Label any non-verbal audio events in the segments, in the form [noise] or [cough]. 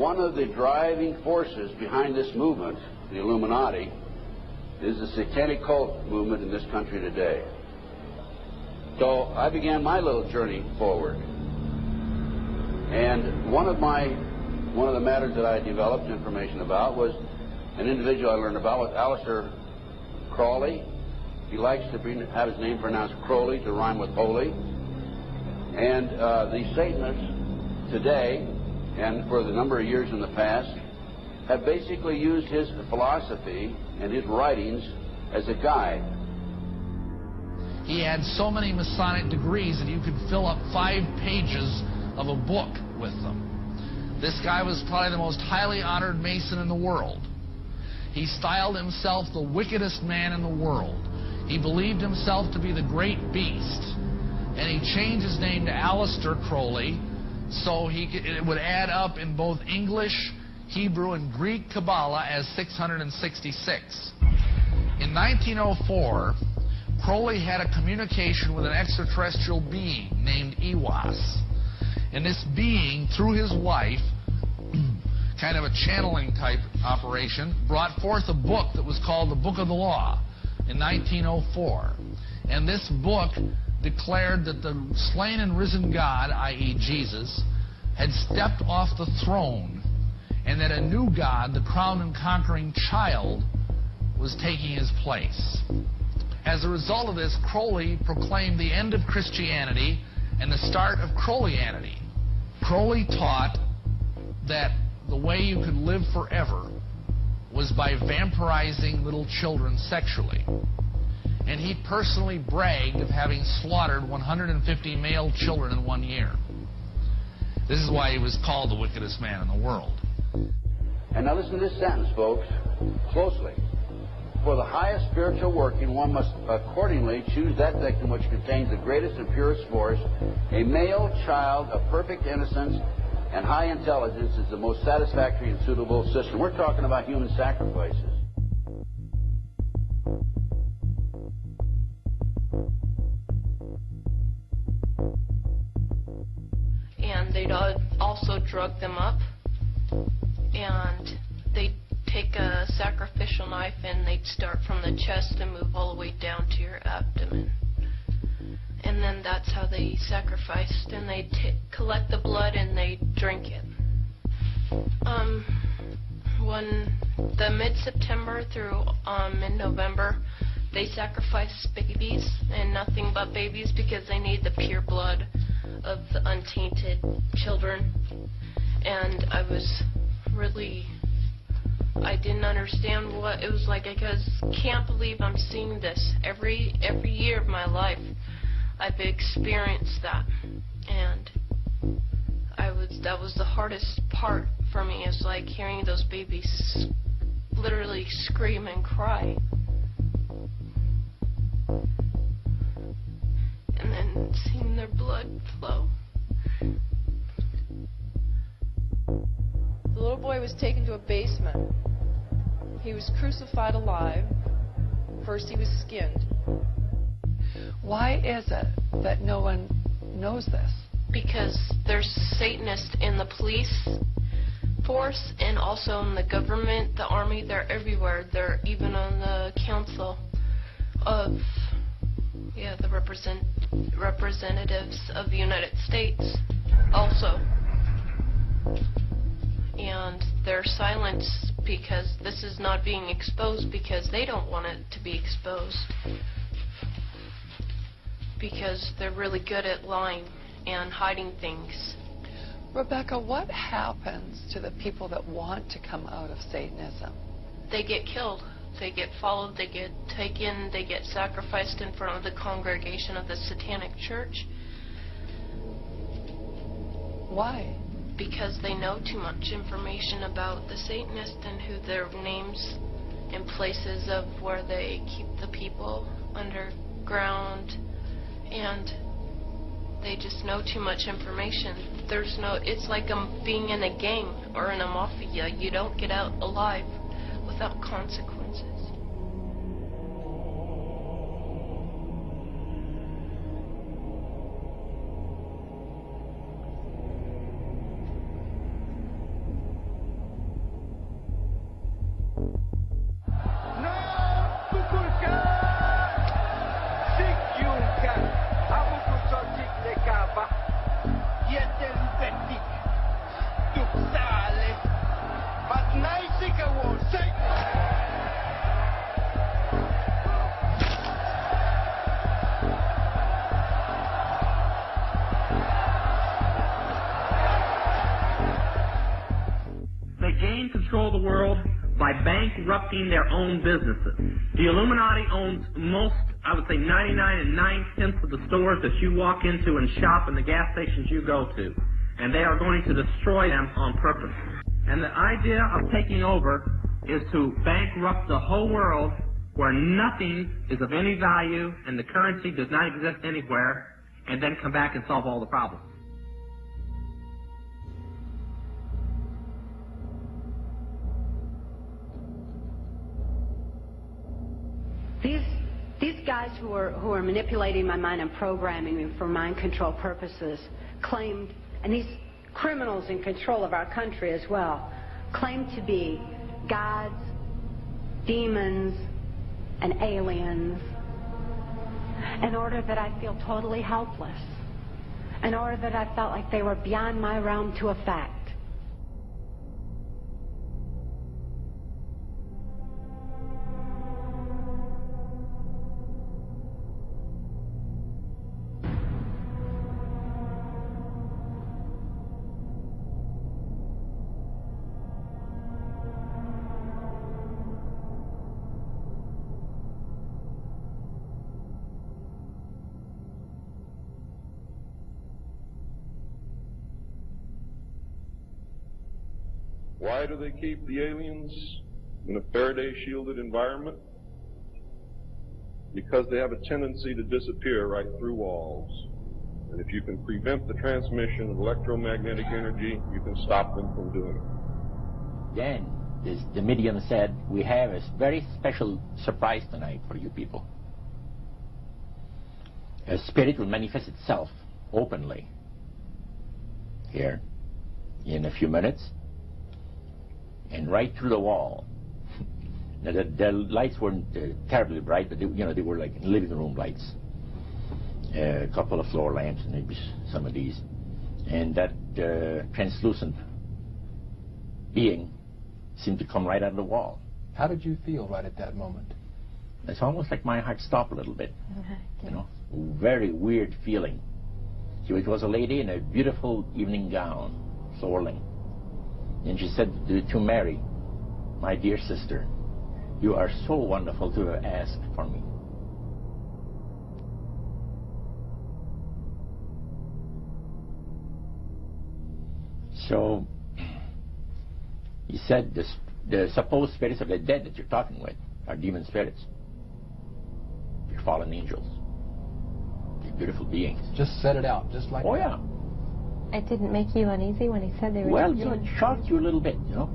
one of the driving forces behind this movement, the Illuminati, is the satanic cult movement in this country today. So I began my little journey forward. And one of my one of the matters that I developed information about was an individual I learned about was Aleister Crowley. He likes to be, have his name pronounced Crowley to rhyme with holy. And uh, the Satanists today, and for the number of years in the past, have basically used his philosophy and his writings as a guide. He had so many Masonic degrees that you could fill up five pages of a book with them. This guy was probably the most highly honored Mason in the world. He styled himself the wickedest man in the world. He believed himself to be the great beast. And he changed his name to Aleister Crowley so he it would add up in both English, Hebrew, and Greek Kabbalah as 666. In 1904, Crowley had a communication with an extraterrestrial being named Aiwass. And this being, through his wife, [clears throat] kind of a channeling type operation, brought forth a book that was called the Book of the Law in 1904. And this book declared that the slain and risen God, i.e., Jesus, had stepped off the throne, and that a new God, the crowned and conquering child, was taking his place. As a result of this, Crowley proclaimed the end of Christianity and the start of Crowleyanity. Crowley taught that the way you could live forever was by vampirizing little children sexually. And he personally bragged of having slaughtered 150 male children in one year. This is why he was called the wickedest man in the world. And now listen to this sentence, folks, closely. For the highest spiritual working, one must accordingly choose that victim which contains the greatest and purest force. A male child of perfect innocence and high intelligence is the most satisfactory and suitable system. We're talking about human sacrifices. And they'd also drug them up. And they'd take a sacrificial knife and they'd start from the chest and move all the way down to your abdomen. And then that's how they sacrificed. And they'd collect the blood and they'd drink it. Um, when the mid-September through um, mid-November, they sacrifice babies and nothing but babies because they need the pure blood of the untainted children. And I was really I didn't understand what it was like. I just can't believe I'm seeing this every every year of my life. I've experienced that, and I was that was the hardest part for me. Is like hearing those babies literally scream and cry, and then seeing their blood flow. The little boy was taken to a basement. He was crucified alive. First, he was skinned. Why is it that no one knows this? Because there's Satanists in the police force and also in the government, the army, they're everywhere. They're even on the council of yeah, the represent representatives of the United States also. And they're silenced because this is not being exposed because they don't want it to be exposed. Because they're really good at lying and hiding things. Rebecca, what happens to the people that want to come out of Satanism? They get killed. They get followed, they get taken, they get sacrificed in front of the congregation of the Satanic Church. Why? because they know too much information about the Satanists and who their names and places of where they keep the people underground and they just know too much information. There's no it's like um, being in a gang or in a mafia. You don't get out alive without consequences. control the world by bankrupting their own businesses. The Illuminati owns most, I would say 99 and 9 tenths of the stores that you walk into and shop and the gas stations you go to. And they are going to destroy them on purpose. And the idea of taking over is to bankrupt the whole world where nothing is of any value and the currency does not exist anywhere and then come back and solve all the problems. Who are who are manipulating my mind and programming me for mind control purposes claimed, and these criminals in control of our country as well, claim to be gods, demons, and aliens in order that I feel totally helpless, in order that I felt like they were beyond my realm to affect. Why do they keep the aliens in a Faraday shielded environment? Because they have a tendency to disappear right through walls. And if you can prevent the transmission of electromagnetic energy, you can stop them from doing it. Then this, the medium said, we have a very special surprise tonight for you people. A spirit will manifest itself openly here in a few minutes and right through the wall. [laughs] now, the, the lights weren't uh, terribly bright, but they, you know they were like living room lights. Uh, a couple of floor lamps, and maybe some of these, and that uh, translucent being seemed to come right out of the wall. How did you feel right at that moment? It's almost like my heart stopped a little bit. [laughs] Okay. You know, very weird feeling. So it was a lady in a beautiful evening gown, floorling. And she said to Mary, My dear sister, you are so wonderful to have asked for me. So he said the, the supposed spirits of the dead that you're talking with are demon spirits. They're fallen angels. They're beautiful beings. Just set it out, just like Oh, that. yeah. It didn't make you uneasy when he said they were Well, just you know, it shocked you a little bit, you know,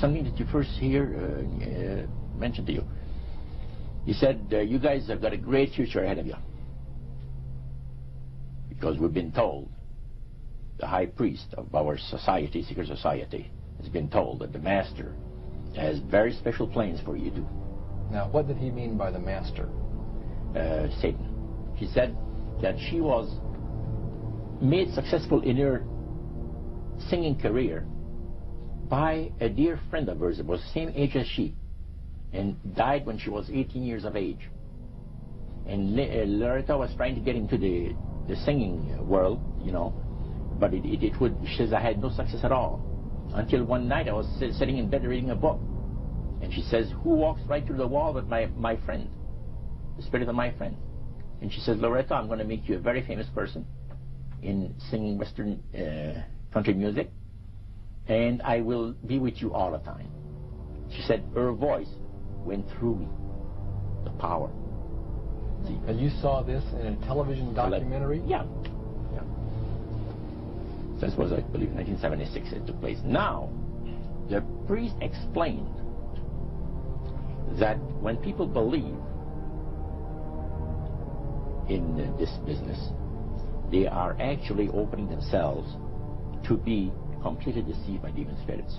something that you first hear uh, uh, mentioned to you. He said, uh, you guys have got a great future ahead of you. Because we've been told, the high priest of our society, secret society, has been told that the master has very special plans for you to Now, what did he mean by the master? uh, Satan. He said that she was made successful in her singing career by a dear friend of hers that was the same age as she and died when she was 18 years of age. And uh, Loretta was trying to get into the, the singing world, you know, but it, it, it would, she says, I had no success at all. Until one night I was sitting in bed reading a book. And she says, who walks right through the wall but my, my friend? the spirit of my friend. And she says, Loretta, I'm going to make you a very famous person in singing Western uh, country music, and I will be with you all the time. She said, her voice went through me, the power. See? And you saw this in a television documentary? Yeah. yeah. This was, I believe, 1976 it took place. Now, the priest explained that when people believe in this business, they are actually opening themselves to be completely deceived by demon spirits.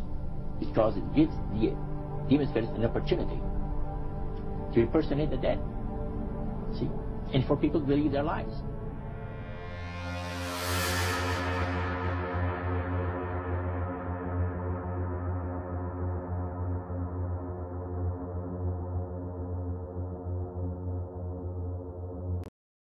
Because it gives the demon spirits an opportunity to impersonate the dead. See? And for people to believe their lies.